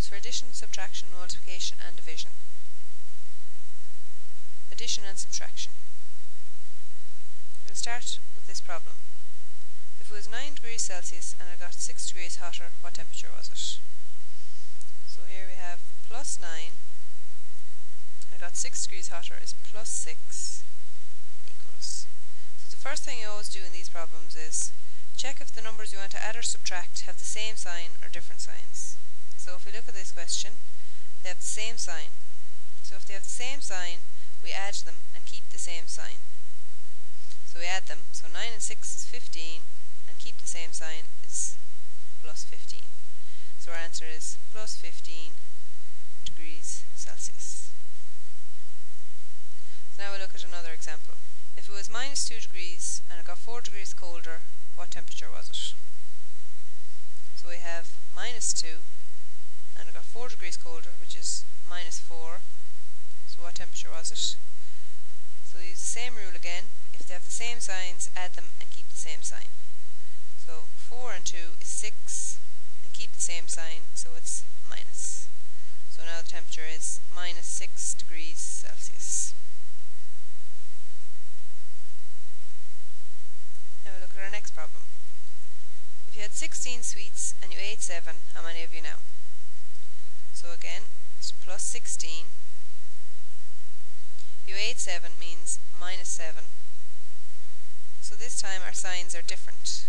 Problems for addition, subtraction, multiplication and division. Addition and subtraction. We'll start with this problem. If it was 9 degrees Celsius and I got 6 degrees hotter, what temperature was it? So here we have plus 9, I got 6 degrees hotter is plus 6 equals. So the first thing you always do in these problems is check if the numbers you want to add or subtract have the same sign or different signs. So if we look at this question, they have the same sign. So if they have the same sign, we add them and keep the same sign. So we add them, so 9 and 6 is 15, and keep the same sign is plus 15. So our answer is plus 15 degrees Celsius. So now we look at another example. If it was minus 2 degrees and it got 4 degrees colder, what temperature was it? So we have minus 2 and it got 4 degrees colder, which is minus 4. So what temperature was it? So we use the same rule again. If they have the same signs, add them and keep the same sign. So 4 and 2 is 6, and keep the same sign, so it's minus. So now the temperature is minus 6 degrees Celsius. Now look at our next problem. If you had 16 sweets and you ate 7, how many have you now? So again, it's plus 16. You ate 7 means minus 7. So this time our signs are different.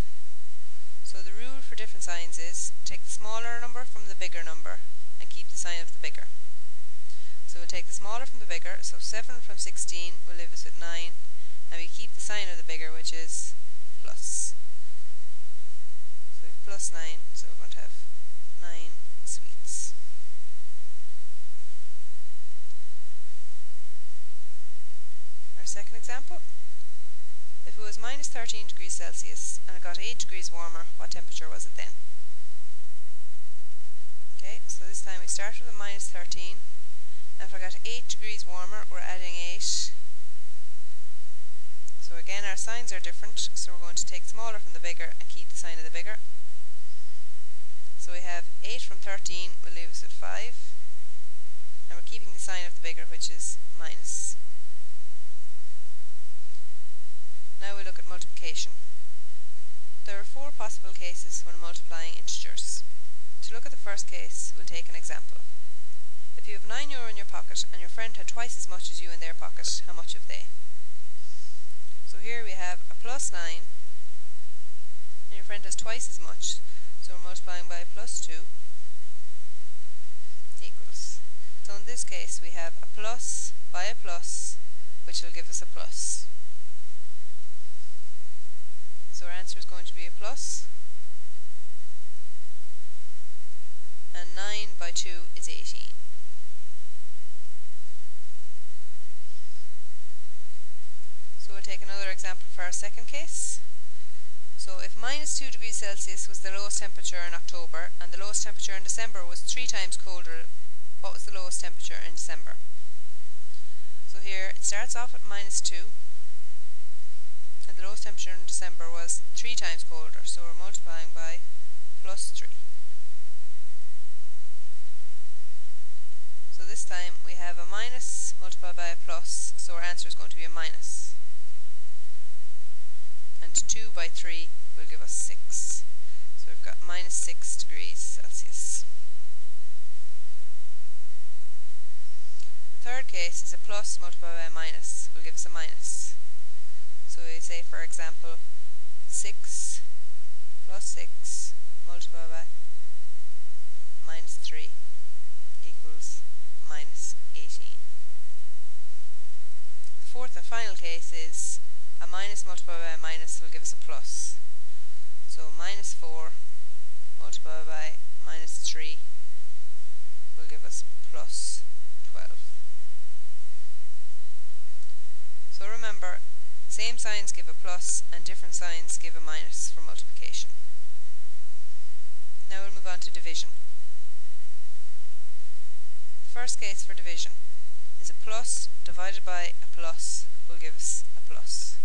So the rule for different signs is take the smaller number from the bigger number and keep the sign of the bigger. So we'll take the smaller from the bigger, so 7 from 16 will leave us with 9, and we keep the sign of the bigger, which is plus. So we have plus 9, so we're going to have 9 sweets. Our second example. If it was minus 13 degrees Celsius and it got 8 degrees warmer, what temperature was it then? Okay, so this time we start with a minus 13. And if I got 8 degrees warmer, we're adding 8. So again, our signs are different, so we're going to take smaller from the bigger and keep the sign of the bigger. So we have 8 from 13 will leave us at 5. And we're keeping the sign of the bigger, which is minus. Now we look at multiplication. There are four possible cases when multiplying integers. To look at the first case, we'll take an example. If you have 9 euro in your pocket and your friend had twice as much as you in their pocket, how much have they? So here we have a plus 9, and your friend has twice as much, so we're multiplying by plus 2 equals. So in this case we have a plus by a plus, which will give us a plus. So our answer is going to be a plus. And 9 by 2 is 18. So we'll take another example for our second case. So if minus 2 degrees Celsius was the lowest temperature in October and the lowest temperature in December was three times colder, what was the lowest temperature in December? So here it starts off at minus 2 and the lowest temperature in December was three times colder, so we're multiplying by plus 3. So this time we have a minus multiplied by a plus, so our answer is going to be a minus. And 2 by 3 will give us 6. So we've got minus 6 degrees Celsius. The third case is a plus multiplied by a minus, will give us a minus. So we say, for example, 6 plus 6 multiplied by minus 3 equals minus 18. The fourth and final case is a minus multiplied by a minus will give us a plus. So minus 4 multiplied by minus 3 will give us plus 12. So remember, same signs give a plus and different signs give a minus for multiplication. Now we'll move on to division. First case for division is a plus divided by a plus will give us a plus.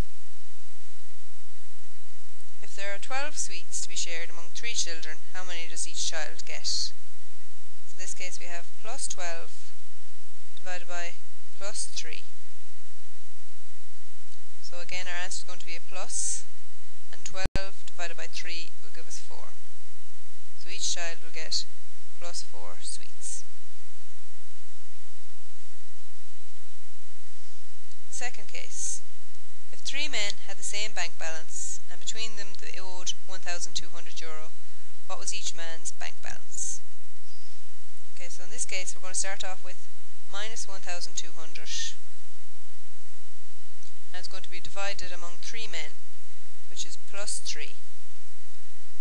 If there are 12 sweets to be shared among three children, how many does each child get? in this case we have plus 12 divided by plus 3. So again our answer is going to be a plus and 12 divided by 3 will give us 4. So each child will get plus 4 sweets. Second case. If three men had the same bank balance and between them they owed 1,200 euro, what was each man's bank balance? Okay, so in this case we're going to start off with minus 1,200 and it's going to be divided among three men, which is plus 3.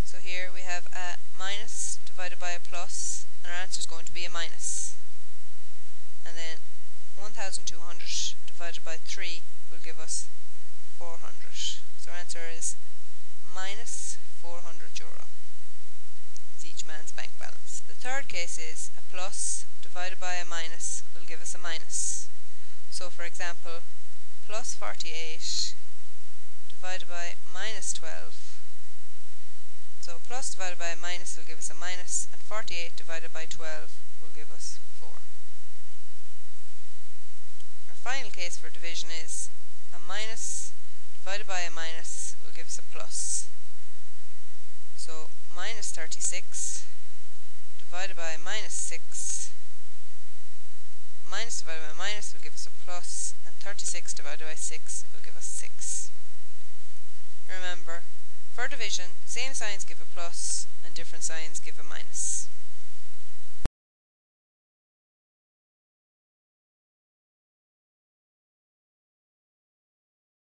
So here we have a minus divided by a plus, and our answer is going to be a minus. And then 1,200 divided by 3 will give us 400. So our answer is minus 400 euro is each man's bank balance. The third case is a plus divided by a minus will give us a minus. So for example, plus 48 divided by minus 12. So plus divided by a minus will give us a minus, and 48 divided by 12 will give us 4. Our final case for division is a minus divided by a minus will give us a plus. So minus 36 divided by minus 6 minus divided by minus will give us a plus, and 36 divided by 6 will give us 6. Remember, for division, same signs give a plus, and different signs give a minus.